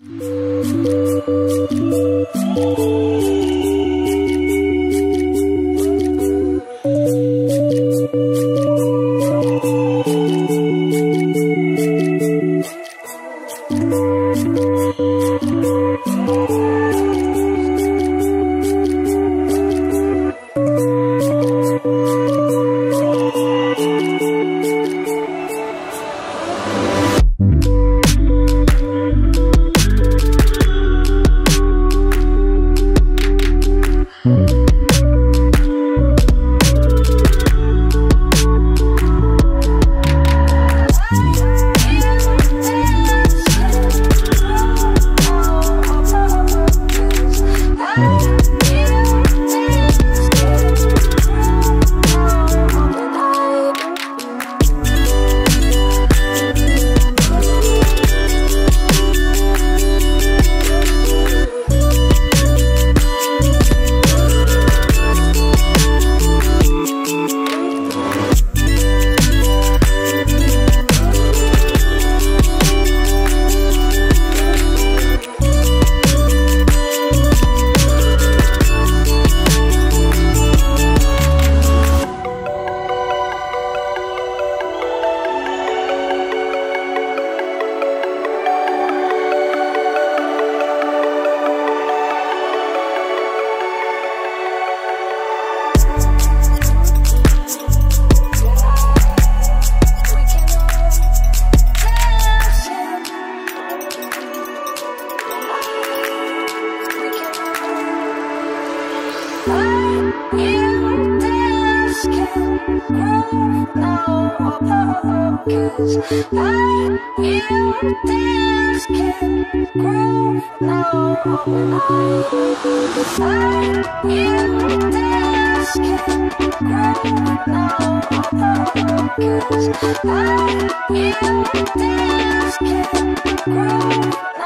Thank you. I Cause I am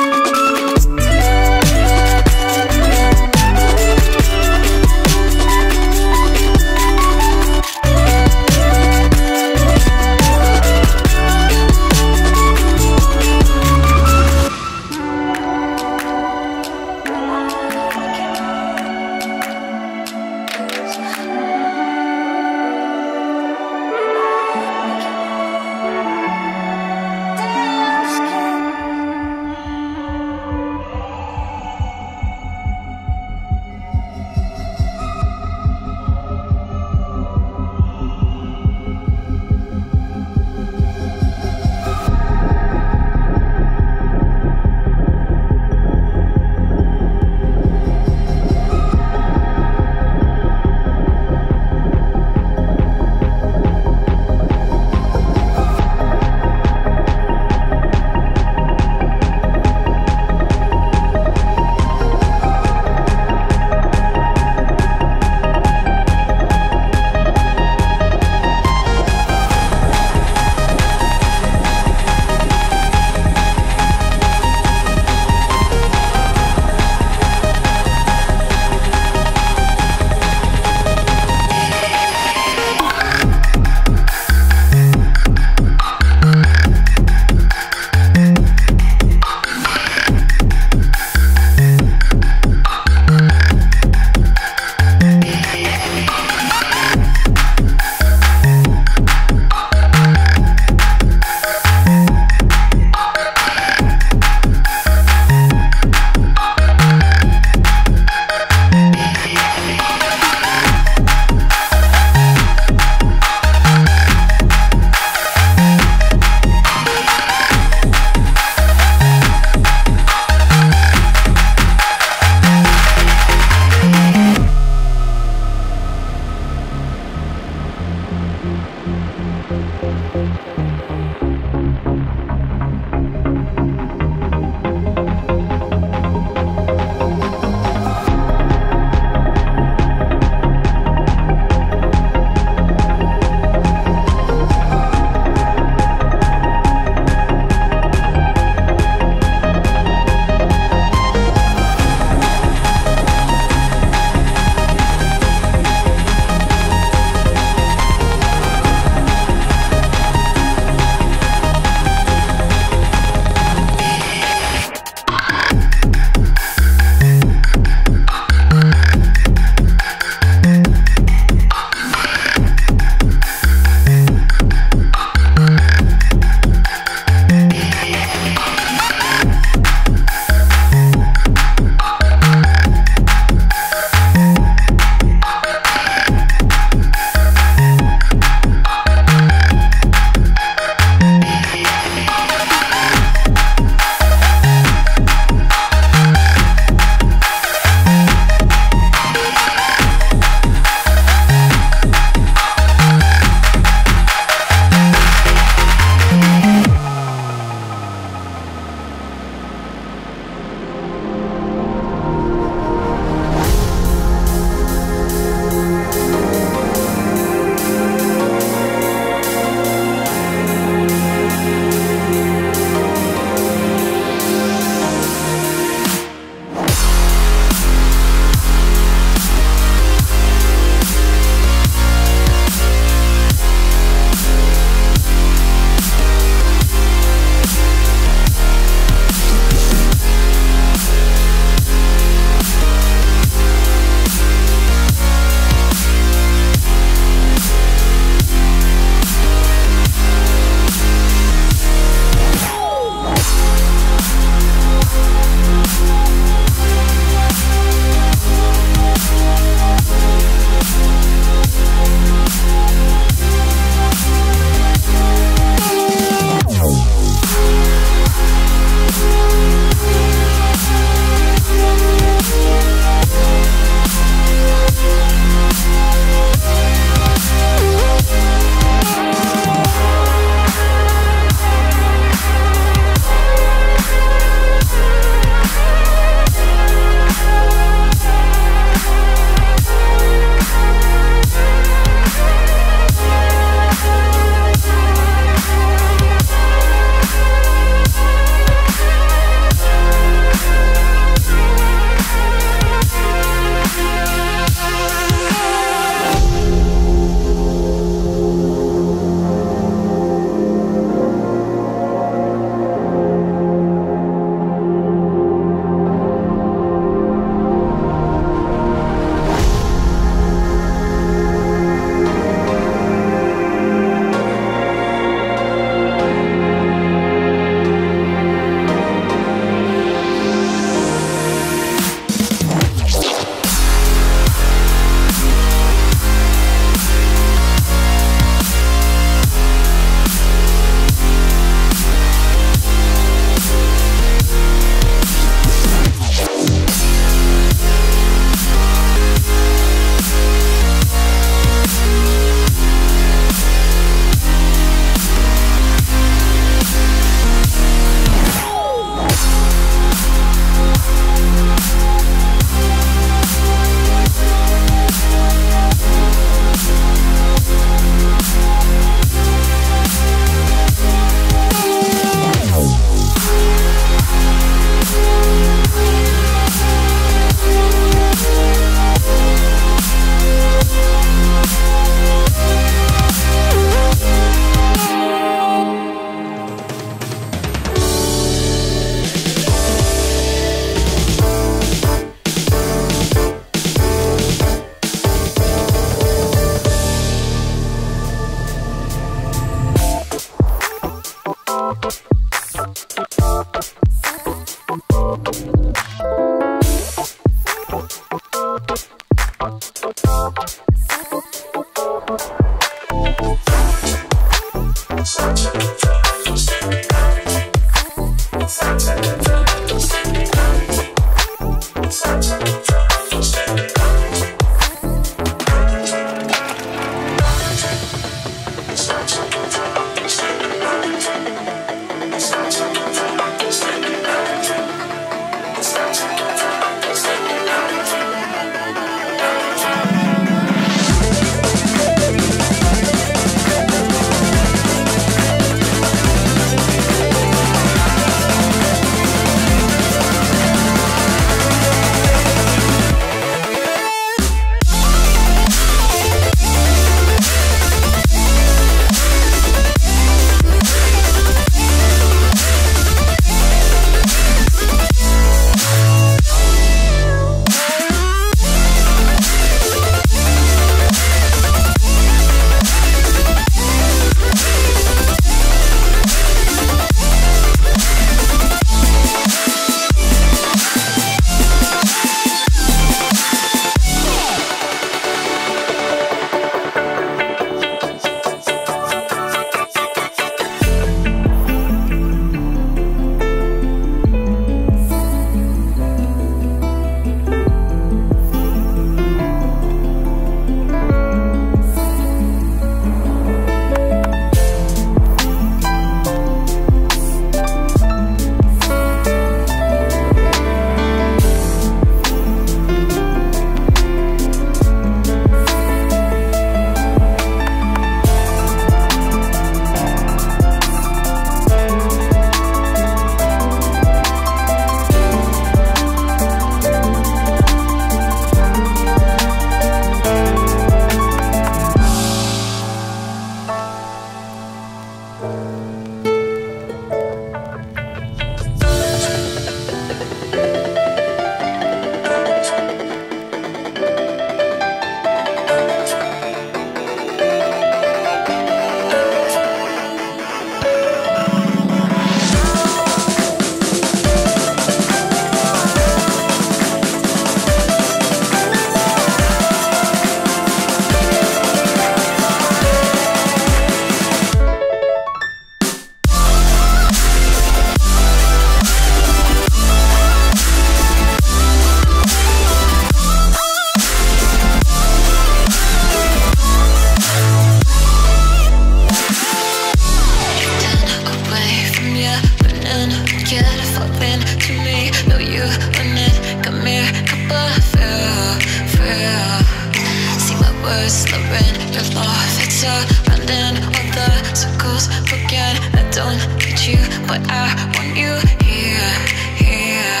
slurring your laugh. It's a running all the circles again. I don't need you, but I want you here, here.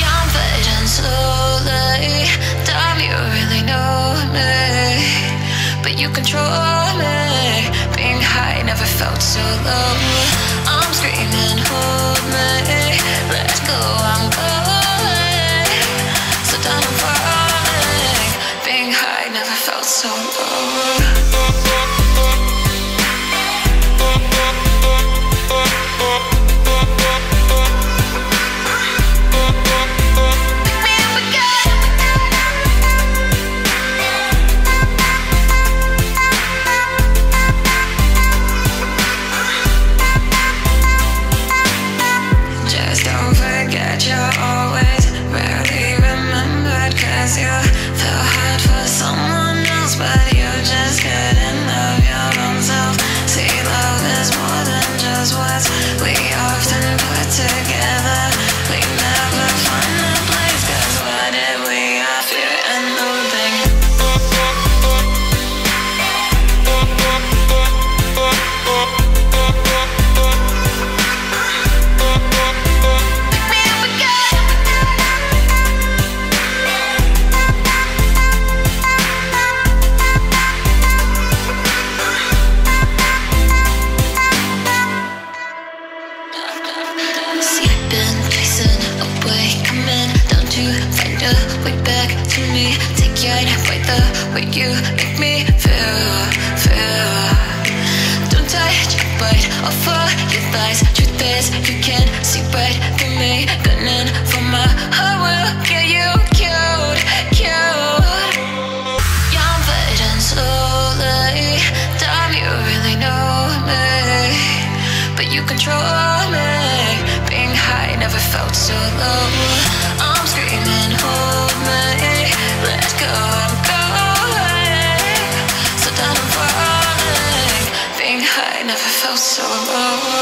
Yeah, I'm fading slowly. Damn, you really know me, but you control me. Being high never felt so low. I'm screaming, hold me. Let go, I'm going. So down so low. Oh. Felt so low. I'm screaming, hold me, let go. So I'm falling. Being high never felt so low.